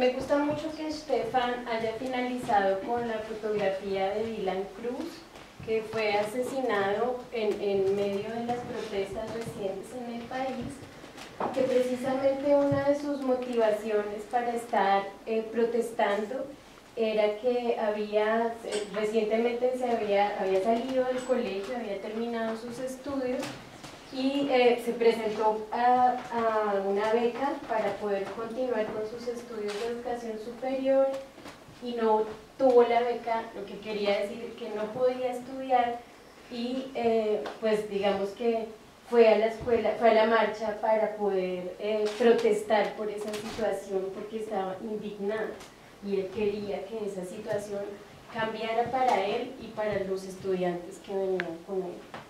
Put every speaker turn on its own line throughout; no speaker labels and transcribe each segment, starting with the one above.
me gusta mucho que Stefan haya finalizado con la fotografía de Dylan Cruz, que fue asesinado en, medio de las protestas recientes en el país, que precisamente una de sus motivaciones para estar eh, protestando era que había, eh, recientemente se había, había salido del colegio, había terminado sus estudios y eh, se presentó a, una beca para poder continuar con sus estudios de educación superior y no tuvo la beca, lo que quería decir que no podía estudiar y eh, pues digamos que fue a la escuela, fue a la marcha para poder eh, protestar por esa situación porque estaba indignado y él quería que esa situación cambiara para él y para los estudiantes que venían con él.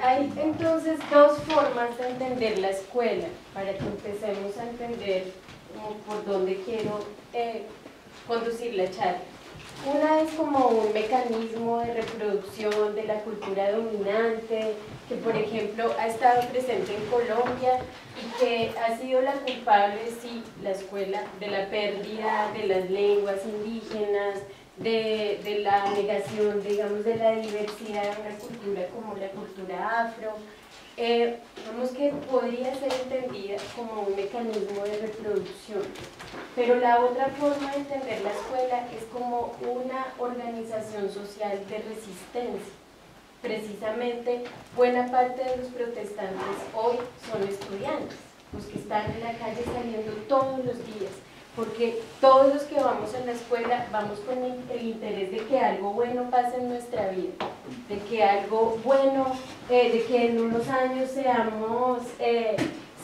Hay entonces dos formas de entender la escuela para que empecemos a entender por dónde quiero eh, conducir la charla. Una es como un mecanismo de reproducción de la cultura dominante, que por ejemplo ha estado presente en Colombia y que ha sido la culpable, sí, la escuela, de la pérdida de las lenguas indígenas, de, la negación, digamos, de la diversidad de una cultura como la cultura afro, eh, digamos que podría ser entendida como un mecanismo de reproducción. Pero la otra forma de entender la escuela es como una organización social de resistencia. Precisamente, buena parte de los protestantes hoy son estudiantes, los que están en la calle saliendo todos los días, porque todos los que vamos a la escuela vamos con el interés de que algo bueno pase en nuestra vida, de que algo bueno, eh, de que en unos años seamos, eh,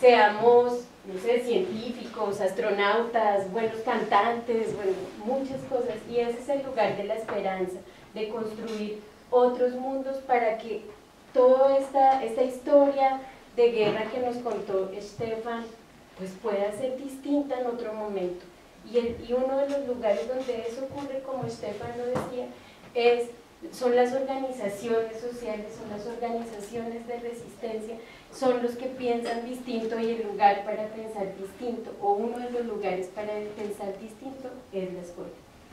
seamos, no sé, científicos, astronautas, buenos cantantes, bueno, muchas cosas, y ese es el lugar de la esperanza, de construir otros mundos para que toda esta, esta historia de guerra que nos contó Estefan pues pueda ser distinta en otro momento. Y, el, y uno de los lugares donde eso ocurre, como Estefan lo decía, es, son las organizaciones sociales, son las organizaciones de resistencia, son los que piensan distinto y el lugar para pensar distinto, o uno de los lugares para pensar distinto es la escuela.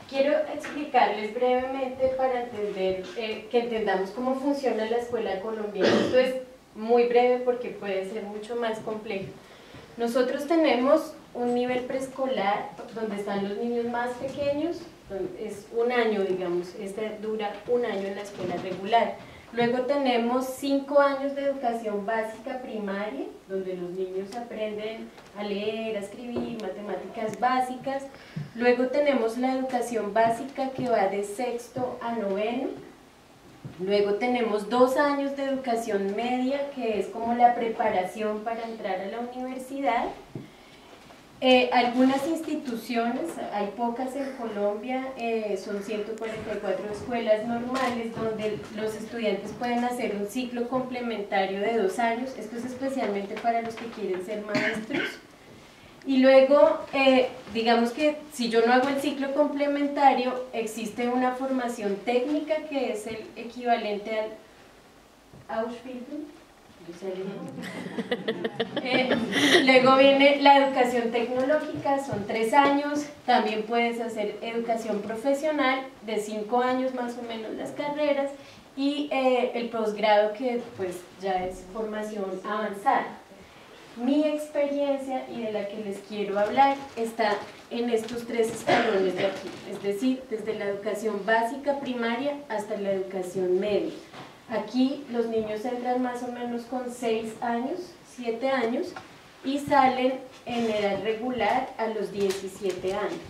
Quiero explicarles brevemente para entender, eh, que entendamos cómo funciona la escuela colombiana. Esto es muy breve porque puede ser mucho más complejo. Nosotros tenemos un nivel preescolar donde están los niños más pequeños, es un año, digamos, este dura un año en la escuela regular. Luego tenemos cinco años de educación básica primaria, donde los niños aprenden a leer, a escribir, matemáticas básicas. Luego tenemos la educación básica que va de sexto a noveno, Luego tenemos dos años de educación media, que es como la preparación para entrar a la universidad. Eh, algunas instituciones, hay pocas en Colombia, eh, son 144 escuelas normales donde los estudiantes pueden hacer un ciclo complementario de dos años. Esto es especialmente para los que quieren ser maestros. Y luego, eh, digamos que si yo no hago el ciclo complementario, existe una formación técnica que es el equivalente al Ausbildung. Eh, luego viene la educación tecnológica, son tres años, también puedes hacer educación profesional, de cinco años más o menos las carreras, y eh, el posgrado que pues ya es formación avanzada. Mi experiencia y de la que les quiero hablar está en estos tres escalones de aquí, es decir, desde la educación básica primaria hasta la educación media. Aquí los niños entran más o menos con 6 años, 7 años y salen en edad regular a los 17 años,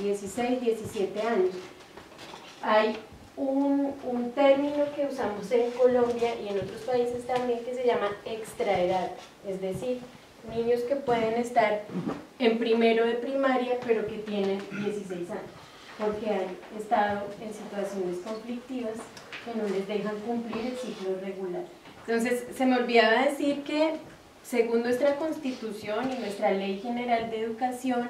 16, 17 años. Hay un, un, término que usamos en Colombia y en otros países también que se llama extraedad, es decir, niños que pueden estar en primero de primaria pero que tienen 16 años, porque han estado en situaciones conflictivas que no les dejan cumplir el ciclo regular. Entonces, se me olvidaba decir que según nuestra constitución y nuestra ley general de educación,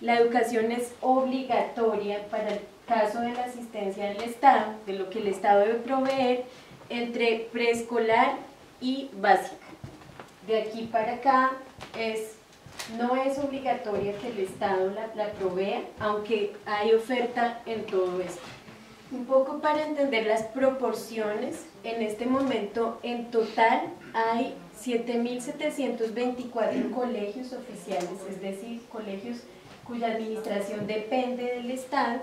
la educación es obligatoria para caso de la asistencia del Estado, de lo que el Estado debe proveer entre preescolar y básica. De aquí para acá es no es obligatoria que el Estado la, la provea, aunque hay oferta en todo esto. Un poco para entender las proporciones, en este momento en total hay 7.724 colegios oficiales, es decir, colegios cuya administración depende del Estado,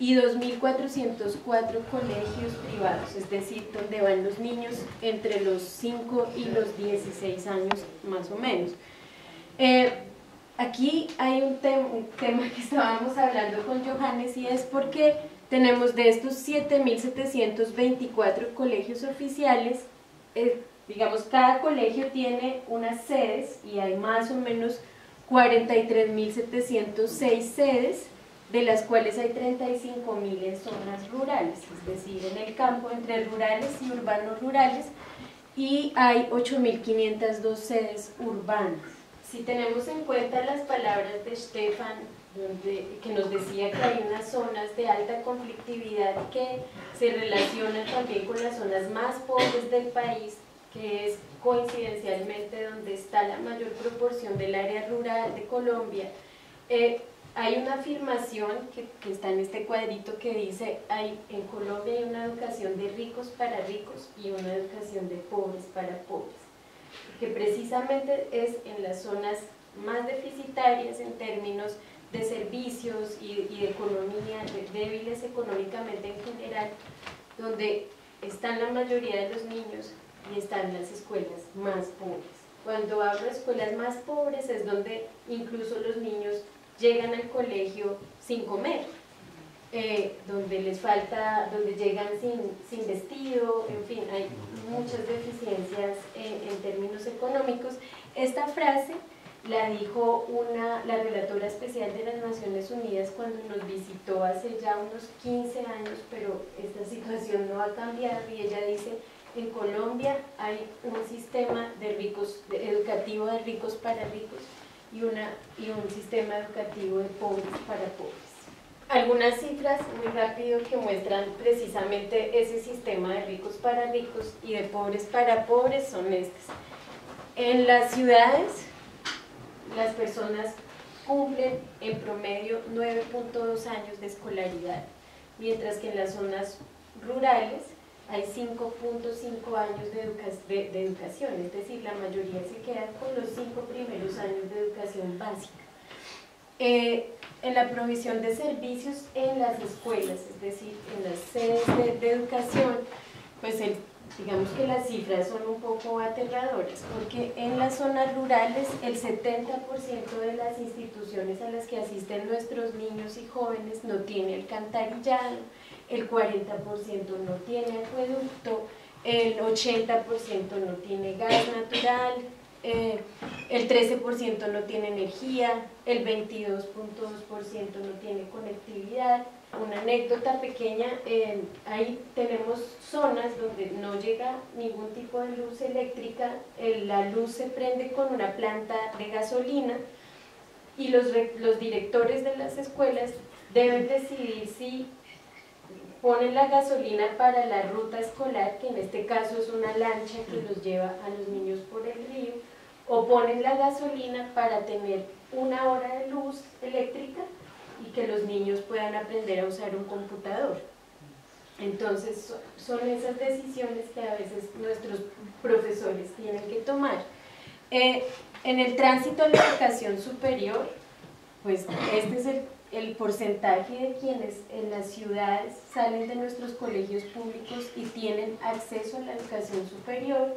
y 2.404 colegios privados, es decir, donde van los niños entre los 5 y los 16 años más o menos. Eh, aquí hay un, tema que estábamos hablando con Johannes y es porque tenemos de estos 7.724 colegios oficiales, eh, digamos, cada colegio tiene unas sedes y hay más o menos 43.706 sedes, de las cuales hay 35.000 en zonas rurales, es decir, en el campo entre rurales y urbanos rurales, y hay 8.502 sedes urbanas. Si tenemos en cuenta las palabras de Stefan, donde, que nos decía que hay unas zonas de alta conflictividad que se relacionan también con las zonas más pobres del país, que es coincidencialmente donde está la mayor proporción del área rural de Colombia, eh, hay una afirmación que, que, está en este cuadrito que dice, hay, en Colombia hay una educación de ricos para ricos y una educación de pobres para pobres, que precisamente es en las zonas más deficitarias en términos de servicios y, y de economía, débiles económicamente en general, donde están la mayoría de los niños y están las escuelas más pobres. Cuando hablo de escuelas más pobres es donde incluso los niños llegan al colegio sin comer, eh, donde les falta, donde llegan sin, sin, vestido, en fin, hay muchas deficiencias en, en términos económicos. Esta frase la dijo una, la relatora especial de las Naciones Unidas cuando nos visitó hace ya unos 15 años, pero esta situación no ha cambiado y ella dice, en Colombia hay un sistema de ricos, educativo de ricos para ricos y, un sistema educativo de pobres para pobres. Algunas cifras muy rápido que muestran precisamente ese sistema de ricos para ricos y de pobres para pobres son estas. En las ciudades, las personas cumplen en promedio 9.2 años de escolaridad, mientras que en las zonas rurales hay 5.5 años de, de, educación, es decir, la mayoría se queda con los 5 primeros años de educación básica. Eh, en la provisión de servicios en las escuelas, es decir, en las sedes de, educación, pues digamos que las cifras son un poco aterradoras, porque en las zonas rurales el 70% de las instituciones a las que asisten nuestros niños y jóvenes no tiene alcantarillado, el 40% no tiene acueducto, el 80% no tiene gas natural, eh, el 13% no tiene energía, el 22.2% no tiene conectividad. Una anécdota pequeña, eh, ahí tenemos zonas donde no llega ningún tipo de luz eléctrica, la luz se prende con una planta de gasolina y los, los directores de las escuelas deben decidir si ponen la gasolina para la ruta escolar, que en este caso es una lancha que los lleva a los niños por el río, o ponen la gasolina para tener una hora de luz eléctrica y que los niños puedan aprender a usar un computador. Entonces son esas decisiones que a veces nuestros profesores tienen que tomar. Eh, en el tránsito a la educación superior, pues este es el el porcentaje de quienes en las ciudades salen de nuestros colegios públicos y tienen acceso a la educación superior.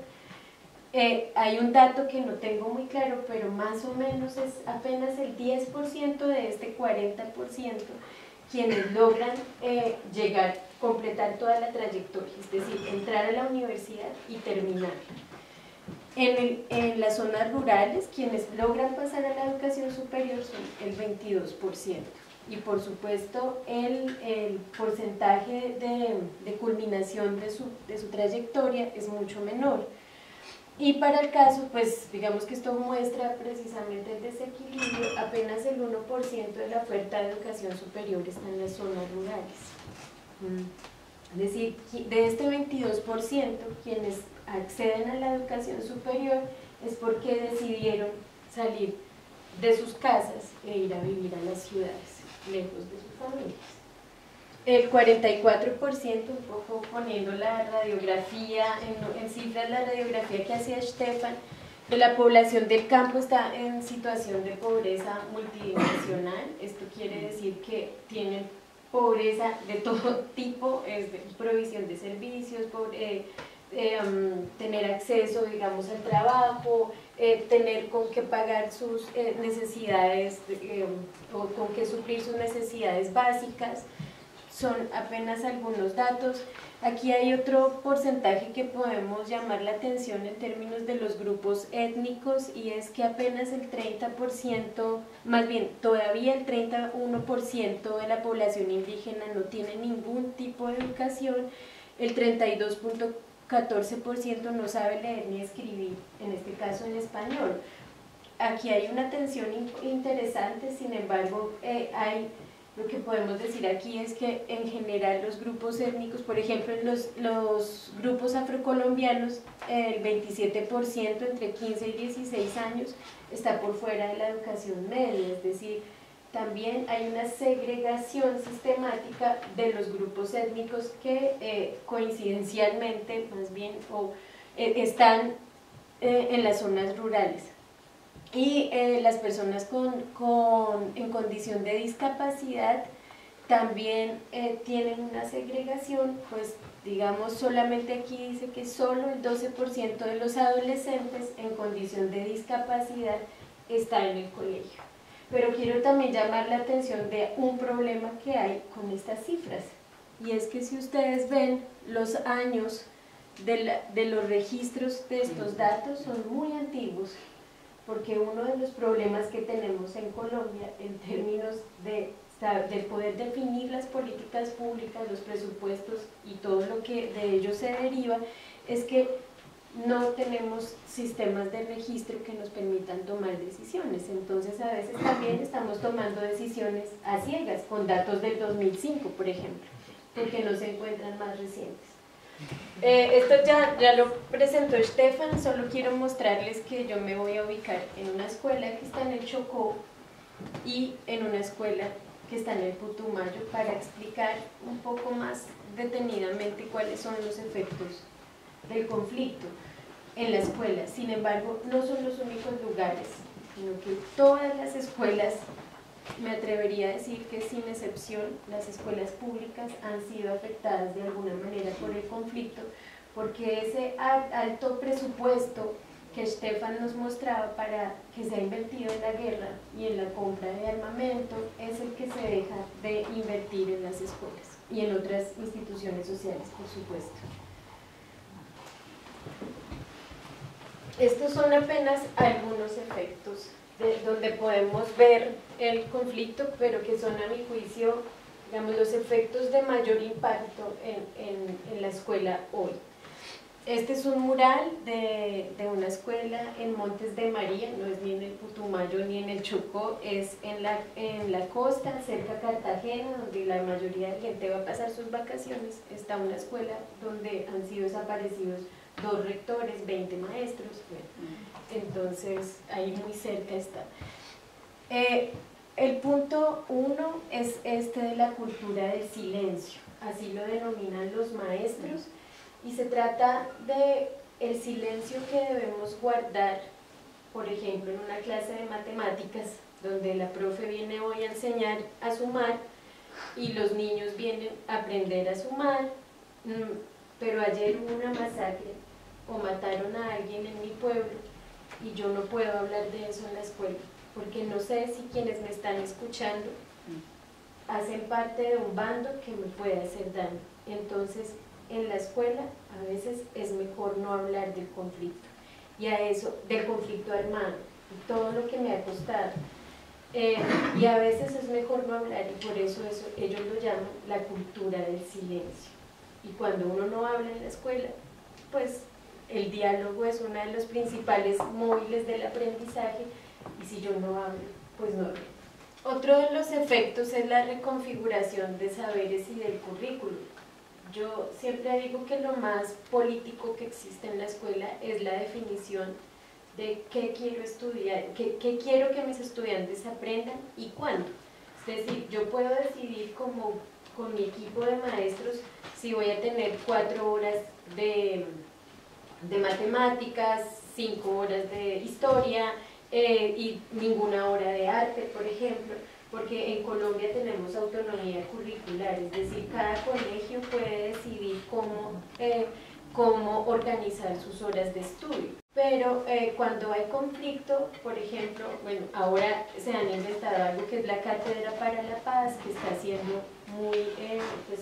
Eh, hay un dato que no tengo muy claro, pero más o menos es apenas el 10% de este 40% quienes logran eh, llegar, completar toda la trayectoria, es decir, entrar a la universidad y terminarla. En, en, las zonas rurales, quienes logran pasar a la educación superior son el 22% y por supuesto el, porcentaje de, de culminación de su, de su, trayectoria es mucho menor. Y para el caso, pues digamos que esto muestra precisamente el desequilibrio, apenas el 1% de la oferta de educación superior está en las zonas rurales. Mm. Es decir, de este 22%, quienes acceden a la educación superior es porque decidieron salir de sus casas e ir a vivir a las ciudades, lejos de sus familias. El 44%, un poco poniendo la radiografía, en, en cifras la radiografía que hacía Stefan, de la población del campo está en situación de pobreza multidimensional. Esto quiere decir que tienen pobreza de todo tipo, es de provisión de servicios, eh, eh, tener acceso, digamos, al trabajo, eh, tener con qué pagar sus necesidades um, o con qué suplir sus necesidades básicas. Son apenas algunos datos. Aquí hay otro porcentaje que podemos llamar la atención en términos de los grupos étnicos y es que apenas el 30%, más bien todavía el 31% de la población indígena no tiene ningún tipo de educación, el 32.14% no sabe leer ni escribir, en este caso en español. Aquí hay una tensión interesante, sin embargo eh, hay lo que podemos decir aquí es que en general los grupos étnicos, por ejemplo en los, los grupos afrocolombianos, el 27% entre 15 y 16 años está por fuera de la educación media, es decir, también hay una segregación sistemática de los grupos étnicos que eh, coincidencialmente más bien o, eh, están eh, en las zonas rurales y las personas con, con, en condición de discapacidad también tienen una segregación, pues digamos solamente aquí dice que solo el 12% de los adolescentes en condición de discapacidad está en el colegio. Pero quiero también llamar la atención de un problema que hay con estas cifras, y es que si ustedes ven los años de, de los registros de estos datos son muy antiguos, porque uno de los problemas que tenemos en Colombia en términos de, de, poder definir las políticas públicas, los presupuestos y todo lo que de ellos se deriva, es que no tenemos sistemas de registro que nos permitan tomar decisiones. Entonces a veces también estamos tomando decisiones a ciegas, con datos del 2005, por ejemplo, porque no se encuentran más recientes. Eh, esto ya, ya lo presentó Stefan, solo quiero mostrarles que yo me voy a ubicar en una escuela que está en el Chocó y en una escuela que está en el Putumayo para explicar un poco más detenidamente cuáles son los efectos del conflicto en la escuela. Sin embargo, no son los únicos lugares, sino que todas las escuelas me atrevería a decir que sin excepción las escuelas públicas han sido afectadas de alguna manera por el conflicto, porque ese alto presupuesto que Stefan nos mostraba para que se ha invertido en la guerra y en la compra de armamento es el que se deja de invertir en las escuelas y en otras instituciones sociales, por supuesto. Estos son apenas algunos efectos donde podemos ver el conflicto, pero que son a mi juicio digamos, los efectos de mayor impacto en, en, en la escuela hoy. Este es un mural de, de, una escuela en Montes de María, no es ni en el Putumayo ni en el Chocó, es en la, en la costa, cerca de Cartagena, donde la mayoría de gente va a pasar sus vacaciones. Está una escuela donde han sido desaparecidos dos rectores, 20 maestros. Entonces, ahí muy cerca está. Eh, el punto uno es este de la cultura del silencio, así lo denominan los maestros, y se trata de el silencio que debemos guardar, por ejemplo, en una clase de matemáticas, donde la profe viene hoy a enseñar a sumar y los niños vienen a aprender a sumar, mm, pero ayer hubo una masacre o mataron a alguien en mi pueblo y yo no puedo hablar de eso en la escuela, porque no sé si quienes me están escuchando hacen parte de un bando que me puede hacer daño. Entonces, en la escuela a veces es mejor no hablar del conflicto y a eso, del conflicto armado, y todo lo que me ha costado. Eh, y a veces es mejor no hablar y por eso, eso ellos lo llaman la cultura del silencio. Y cuando uno no habla en la escuela, pues el diálogo es uno de los principales móviles del aprendizaje y si yo no hablo, pues no. Otro de los efectos es la reconfiguración de saberes y del currículum. Yo siempre digo que lo más político que existe en la escuela es la definición de qué quiero estudiar, qué, qué quiero que mis estudiantes aprendan y cuándo. Es decir, yo puedo decidir como con mi equipo de maestros si voy a tener cuatro horas de, de matemáticas, cinco horas de historia eh, y ninguna hora de arte, por ejemplo, porque en Colombia tenemos autonomía curricular, es decir, cada colegio puede decidir cómo, eh, cómo organizar sus horas de estudio. Pero eh, cuando hay conflicto, por ejemplo, bueno, ahora se han inventado algo que es la Cátedra para la Paz, que está siendo muy eh, pues,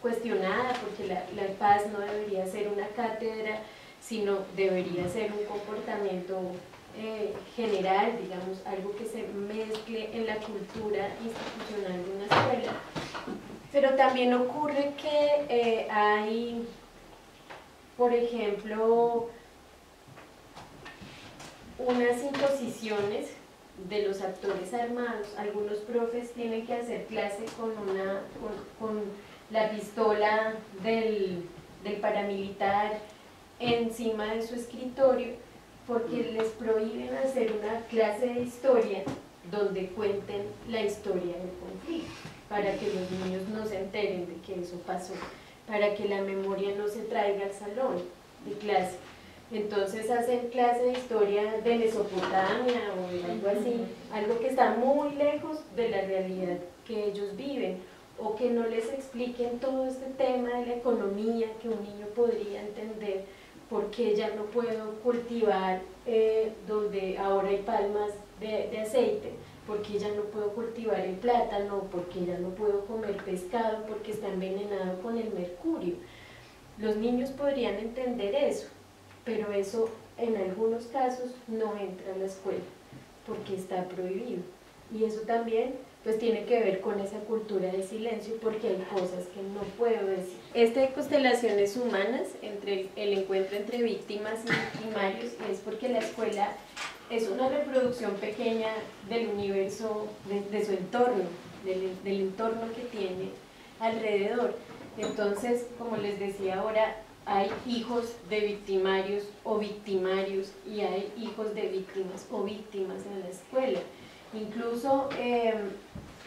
cuestionada, porque la, la, paz no debería ser una cátedra, sino debería ser un comportamiento eh, general, digamos, algo que se mezcle en la cultura institucional de una escuela. Pero también ocurre que hay, por ejemplo, unas imposiciones de los actores armados. Algunos profes tienen que hacer clase con, una, con, la pistola del, del, paramilitar encima de su escritorio porque les prohíben hacer una clase de historia donde cuenten la historia del conflicto, para que los niños no se enteren de que eso pasó, para que la memoria no se traiga al salón de clase entonces hacen clase de historia de Mesopotamia o de algo así, algo que está muy lejos de la realidad que ellos viven, o que no les expliquen todo este tema de la economía que un niño podría entender, porque ya no puedo cultivar eh, donde ahora hay palmas de, de aceite, porque ya no puedo cultivar el plátano, porque ya no puedo comer pescado, porque está envenenado con el mercurio. Los niños podrían entender eso, pero eso en algunos casos no entra a la escuela porque está prohibido. Y eso también pues tiene que ver con esa cultura de silencio porque hay cosas que no puedo decir. Este de constelaciones humanas, entre el encuentro entre víctimas y victimarios, es porque la escuela es una reproducción pequeña del universo, de, su entorno, del entorno que tiene alrededor. Entonces, como les decía ahora, hay hijos de victimarios o victimarios y hay hijos de víctimas o víctimas en la escuela. Incluso em,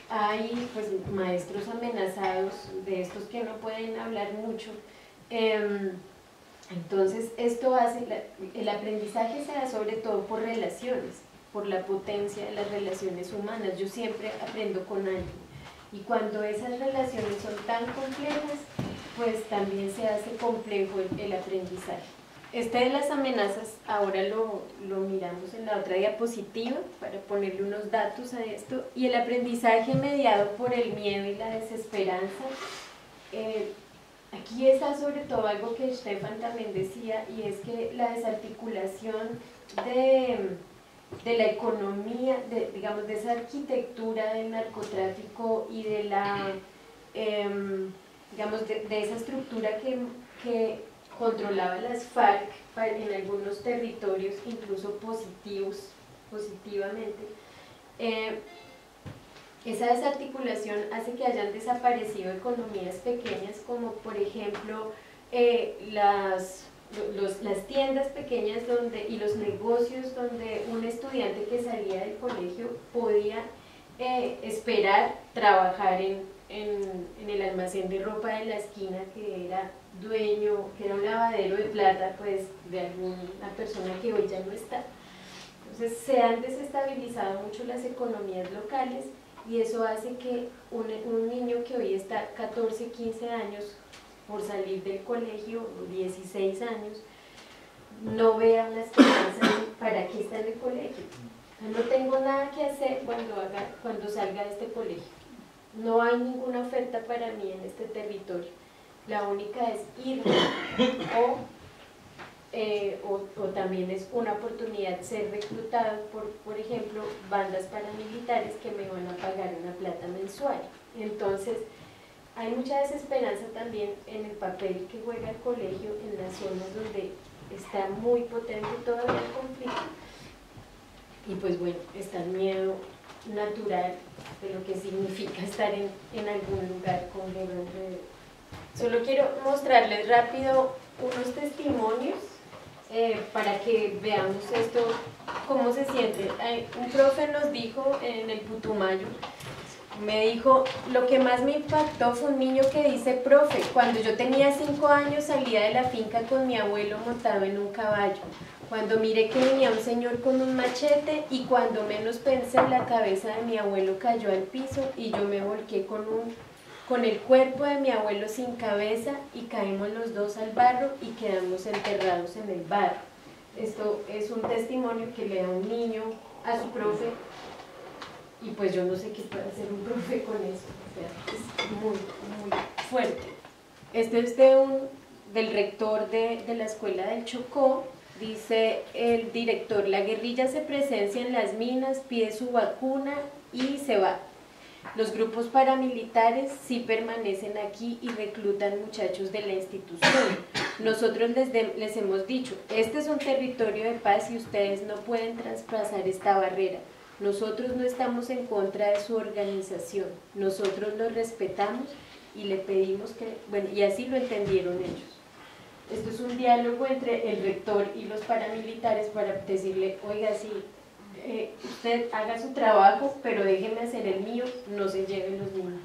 hay pues, maestros amenazados de estos que no pueden hablar mucho. Em, entonces esto hace, el aprendizaje se da sobre todo por relaciones, por la potencia de las relaciones humanas. Yo siempre aprendo con alguien. Y cuando esas relaciones son tan complejas, pues también se hace complejo el, aprendizaje. Este de las amenazas, ahora lo, lo, miramos en la otra diapositiva para ponerle unos datos a esto, y el aprendizaje mediado por el miedo y la desesperanza. Eh, aquí está sobre todo algo que Stefan también decía, y es que la desarticulación de, de la economía, digamos, de esa arquitectura del narcotráfico y de la... Em, digamos, de, esa estructura que, que, controlaba las FARC en algunos territorios, incluso positivos, positivamente, eh, esa desarticulación hace que hayan desaparecido economías pequeñas como por ejemplo eh, las, las tiendas pequeñas donde, y los negocios donde un estudiante que salía del colegio podía eh, esperar trabajar en en, el almacén de ropa de la esquina que era dueño, que era un lavadero de plata pues de alguna persona que hoy ya no está. Entonces se han desestabilizado mucho las economías locales y eso hace que un, un niño que hoy está 14, 15 años por salir del colegio, 16 años, no vea una esperanza para qué está en el colegio. No tengo nada que hacer cuando, cuando salga de este colegio no hay ninguna oferta para mí en este territorio. La única es ir eh, o, o, también es una oportunidad ser reclutado por, por ejemplo, bandas paramilitares que me van a pagar una plata mensual. Entonces, hay mucha desesperanza también en el papel que juega el colegio en las zonas donde está muy potente todavía el conflicto. Y pues bueno, está el miedo natural de lo que significa estar en, en algún lugar con Solo quiero mostrarles rápido unos testimonios eh, para que veamos esto, cómo se siente. Un profe nos dijo en el Putumayo, me dijo, lo que más me impactó fue un niño que dice, profe, cuando yo tenía cinco años salía de la finca con mi abuelo montado en un caballo. Cuando miré que venía un señor con un machete y cuando menos pensé la cabeza de mi abuelo cayó al piso y yo me volqué con, un, con el cuerpo de mi abuelo sin cabeza y caímos los dos al barro y quedamos enterrados en el barro. Esto es un testimonio que le da un niño a su profe y pues yo no sé qué puede hacer un profe con eso. es muy, muy fuerte. Este es de un, del rector de, de la escuela del Chocó, Dice el director, la guerrilla se presencia en las minas, pide su vacuna y se va. Los grupos paramilitares sí permanecen aquí y reclutan muchachos de la institución. Nosotros les, les hemos dicho, este es un territorio de paz y ustedes no pueden traspasar esta barrera. Nosotros no estamos en contra de su organización, nosotros lo respetamos y le pedimos que, bueno, y así lo entendieron ellos. Esto es un diálogo entre el rector y los paramilitares para decirle, oiga, sí, eh, usted haga su trabajo, pero déjeme hacer el mío, no se lleven los niños.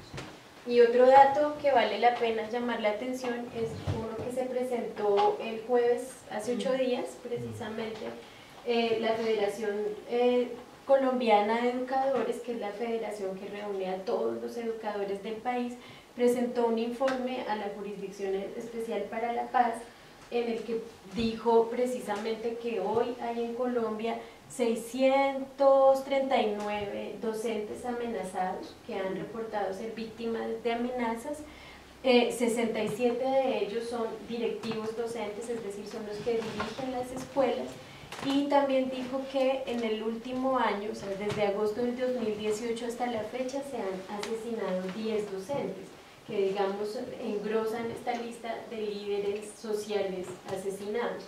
Y otro dato que vale la pena llamar la atención es uno que se presentó el jueves, hace ocho días precisamente, eh, la Federación eh, Colombiana de Educadores, que es la federación que reúne a todos los educadores del país, presentó un informe a la Jurisdicción Especial para la Paz en el que dijo precisamente que hoy hay en Colombia 639 docentes amenazados que han reportado ser víctimas de amenazas. 67 eh, de ellos son directivos docentes, es decir, son los que dirigen las escuelas. Y también dijo que en el último año, o sea, desde agosto del 2018 hasta la fecha, se han asesinado 10 docentes que digamos engrosan esta lista de líderes sociales asesinados.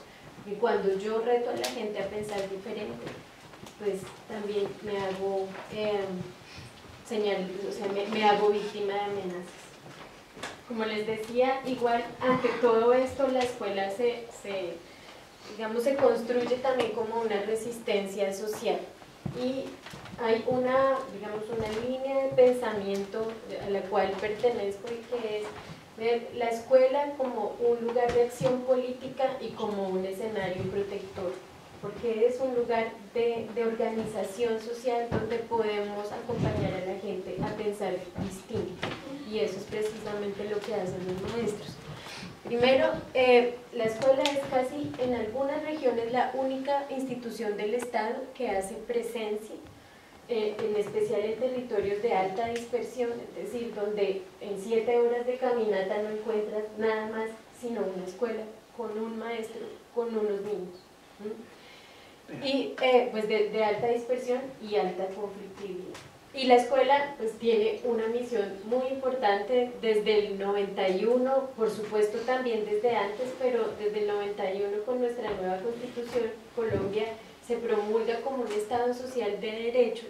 Y cuando yo reto a la gente a pensar diferente, pues también me hago em, señal, o sea, me, hago víctima de amenazas. Como les decía, igual ante todo esto la escuela se, se, digamos, se construye también como una resistencia social. Y hay una, digamos, una línea de pensamiento a la cual pertenezco y que es ver la escuela como un lugar de acción política y como un escenario protector, porque es un lugar de, de organización social donde podemos acompañar a la gente a pensar distinto y eso es precisamente lo que hacen los maestros. Primero, eh, la escuela es casi en algunas regiones la única institución del Estado que hace presencia eh, en especial en territorios de alta dispersión, es decir, donde en siete horas de caminata no encuentras nada más sino una escuela con un maestro, con unos niños. Y eh, pues de, de, alta dispersión y alta conflictividad. Y la escuela pues tiene una misión muy importante desde el 91, por supuesto también desde antes, pero desde el 91 con nuestra nueva constitución, Colombia se promulga como un Estado social de derecho,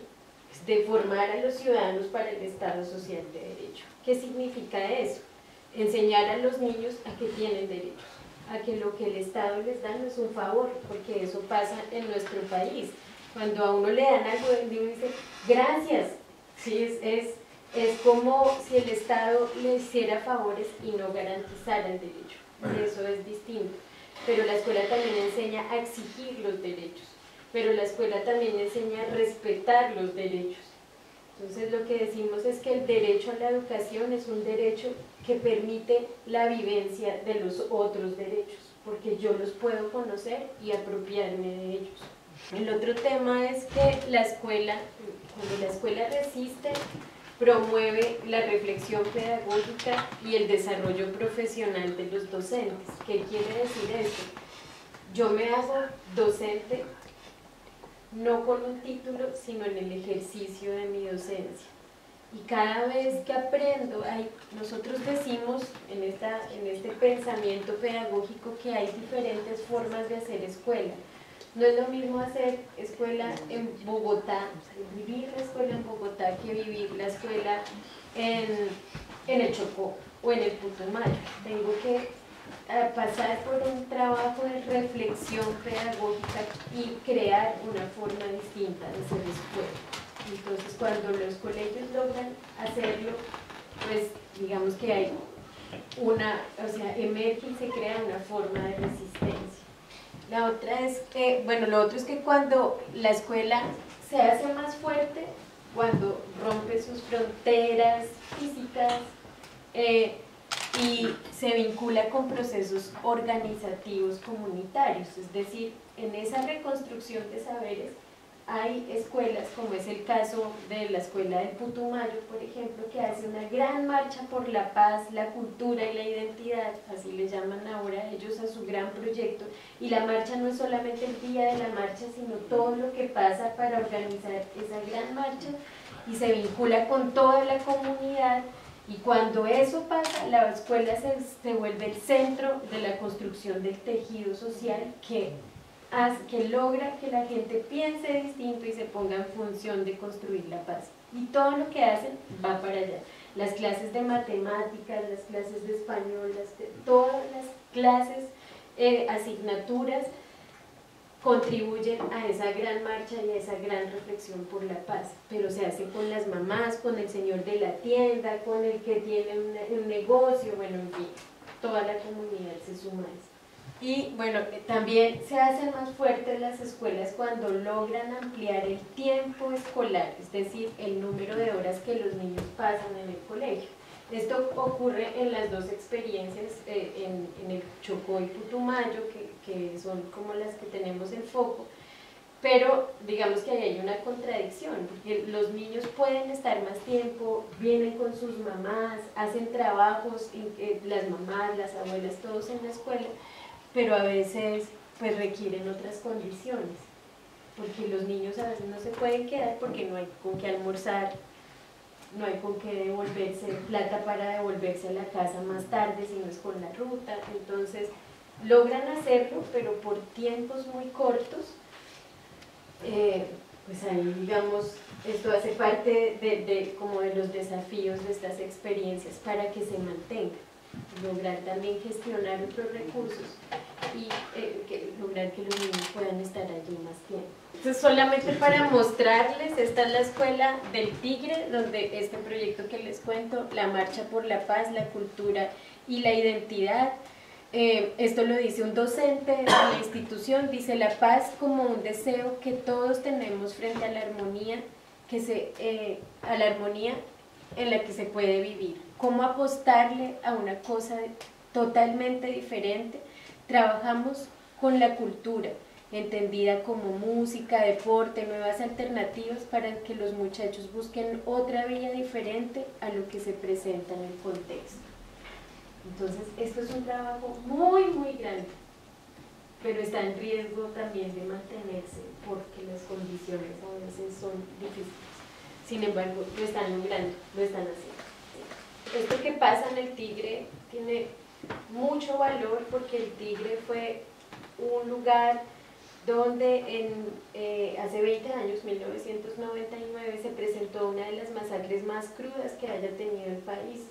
de formar a los ciudadanos para el Estado social de derecho. ¿Qué significa eso? Enseñar a los niños a que tienen derechos, a que lo que el Estado les da no es un favor, porque eso pasa en nuestro país. Cuando a uno le dan algo, niño dice, gracias. Sí, es, es, es como si el Estado le hiciera favores y no garantizara el derecho. eso es distinto. Pero la escuela también enseña a exigir los derechos pero la escuela también enseña a respetar los derechos. Entonces lo que decimos es que el derecho a la educación es un derecho que permite la vivencia de los otros derechos, porque yo los puedo conocer y apropiarme de ellos. El otro tema es que la escuela, cuando la escuela resiste, promueve la reflexión pedagógica y el desarrollo profesional de los docentes. ¿Qué quiere decir eso? Yo me hago docente no con un título, sino en el ejercicio de mi docencia. Y cada vez que aprendo, nosotros decimos en, esta, en este pensamiento pedagógico que hay diferentes formas de hacer escuela. No es lo mismo hacer escuela en Bogotá, vivir la escuela en Bogotá que vivir la escuela en, en el Chocó o en el Putumayo. Tengo que a pasar por un trabajo de reflexión pedagógica y crear una forma distinta de ser escuela. Entonces, cuando los colegios logran hacerlo, pues digamos que hay una, o sea, emerge y se crea una forma de resistencia. La otra es que, bueno, lo otro es que cuando la escuela se hace más fuerte, cuando rompe sus fronteras físicas eh, y se vincula con procesos organizativos comunitarios, es decir, en esa reconstrucción de saberes hay escuelas, como es el caso de la escuela del Putumayo, por ejemplo, que hace una gran marcha por la paz, la cultura y la identidad, así le llaman ahora ellos a su gran proyecto, y la marcha no es solamente el día de la marcha, sino todo lo que pasa para organizar esa gran marcha, y se vincula con toda la comunidad, y cuando eso pasa, la escuela se, se vuelve el centro de la construcción del tejido social que que logra que la gente piense distinto y se ponga en función de construir la paz. Y todo lo que hacen va para allá. Las clases de matemáticas, las clases de español, todas las clases, eh, asignaturas, contribuyen a esa gran marcha y a esa gran reflexión por la paz, pero se hace con las mamás, con el señor de la tienda, con el que tiene un, un negocio, bueno, en fin, toda la comunidad se suma a eso. Y bueno, también se hacen más fuertes las escuelas cuando logran ampliar el tiempo escolar, es decir, el número de horas que los niños pasan en el colegio. Esto ocurre en las dos experiencias, eh, en, el Chocó y Putumayo, que, que, son como las que tenemos en foco, pero digamos que ahí hay una contradicción, porque los niños pueden estar más tiempo, vienen con sus mamás, hacen trabajos, eh, las mamás, las abuelas, todos en la escuela, pero a veces pues requieren otras condiciones, porque los niños a veces no se pueden quedar porque no hay con qué almorzar, no hay con qué devolverse, plata para devolverse a la casa más tarde si no es con la ruta, entonces logran hacerlo, pero por tiempos muy cortos, eh, pues ahí digamos, esto hace parte de, como de los desafíos de estas experiencias para que se mantenga lograr también gestionar otros recursos y eh, lograr que los niños puedan estar allí más tiempo. Entonces, solamente para mostrarles, esta es la Escuela del Tigre, donde este proyecto que les cuento, la Marcha por la Paz, la Cultura y la Identidad, eh, esto lo dice un docente de la institución, dice la paz como un deseo que todos tenemos frente a la armonía, que se, eh, a la armonía en la que se puede vivir. Cómo apostarle a una cosa totalmente diferente. Trabajamos con la cultura, entendida como música, deporte, nuevas alternativas para que los muchachos busquen otra vía diferente a lo que se presenta en el contexto. Entonces, esto es un trabajo muy, muy grande, pero está en riesgo también de mantenerse porque las condiciones a veces son difíciles. Sin embargo, lo están logrando, lo están haciendo. Esto que pasa en el Tigre tiene mucho valor porque el Tigre fue un lugar donde en, eh, hace 20 años, 1999, se presentó una de las masacres más crudas que haya tenido el país.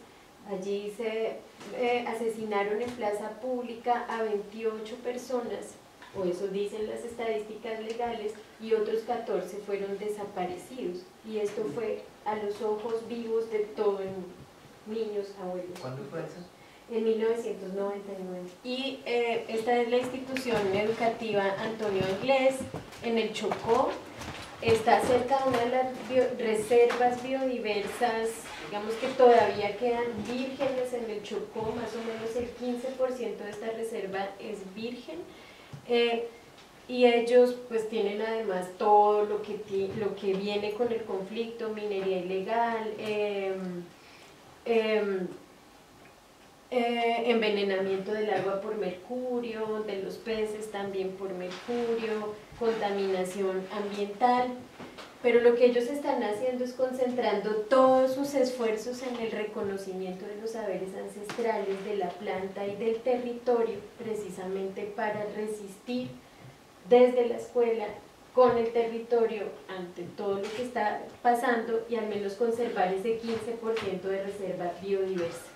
Allí se eh, asesinaron en plaza pública a 28 personas o eso dicen las estadísticas legales, y otros 14 fueron desaparecidos. Y esto fue a los ojos vivos de todo el mundo, niños, abuelos.
¿Cuándo fue eso?
En 1999. Y eh, esta es la institución educativa Antonio Inglés, en el Chocó. Está cerca de una de las reservas biodiversas, digamos que todavía quedan vírgenes en el Chocó, más o menos el 15% de esta reserva es virgen eh, y ellos pues tienen además todo lo que, lo que viene con el conflicto, minería ilegal, em, em, eh, envenenamiento del agua por mercurio, de los peces también por mercurio, contaminación ambiental. Pero lo que ellos están haciendo es concentrando todos sus esfuerzos en el reconocimiento de los saberes ancestrales de la planta y del territorio, precisamente para resistir desde la escuela con el territorio ante todo lo que está pasando y al menos conservar ese 15% de reserva biodiversa.